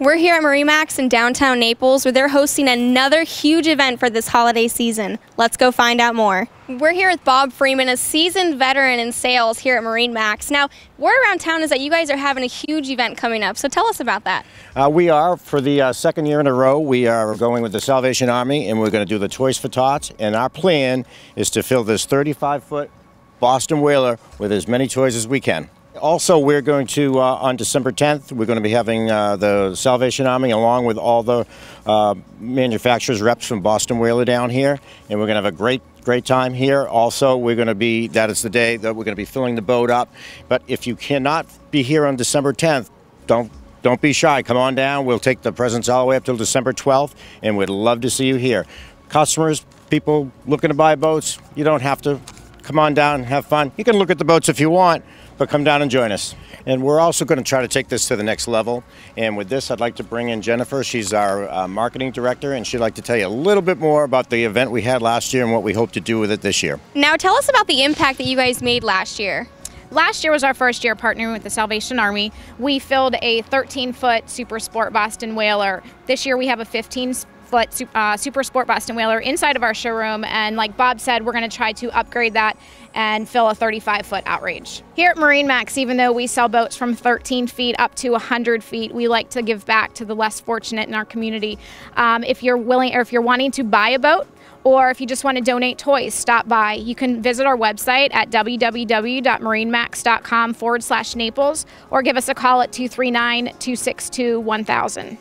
We're here at MarineMax in downtown Naples where they're hosting another huge event for this holiday season. Let's go find out more. We're here with Bob Freeman, a seasoned veteran in sales here at Marine Max. Now, word around town is that you guys are having a huge event coming up, so tell us about that. Uh, we are, for the uh, second year in a row, we are going with the Salvation Army and we're going to do the Toys for Tots. And our plan is to fill this 35 foot Boston Whaler with as many toys as we can. Also, we're going to, uh, on December 10th, we're going to be having uh, the Salvation Army along with all the uh, manufacturers reps from Boston Whaler down here. And we're going to have a great, great time here. Also, we're going to be, that is the day that we're going to be filling the boat up. But if you cannot be here on December 10th, don't don't be shy. Come on down. We'll take the presents all the way up till December 12th, and we'd love to see you here. Customers, people looking to buy boats, you don't have to come on down have fun. You can look at the boats if you want, but come down and join us. And we're also going to try to take this to the next level. And with this, I'd like to bring in Jennifer. She's our uh, marketing director, and she'd like to tell you a little bit more about the event we had last year and what we hope to do with it this year. Now, tell us about the impact that you guys made last year. Last year was our first year partnering with the Salvation Army. We filled a 13 foot Super Sport Boston Whaler. This year we have a 15 foot uh, Super Sport Boston Whaler inside of our showroom. And like Bob said, we're going to try to upgrade that and fill a 35 foot outrage. Here at Marine Max, even though we sell boats from 13 feet up to 100 feet, we like to give back to the less fortunate in our community. Um, if you're willing or if you're wanting to buy a boat, or if you just want to donate toys, stop by. You can visit our website at www.marinemax.com forward slash Naples or give us a call at 239 262 1000.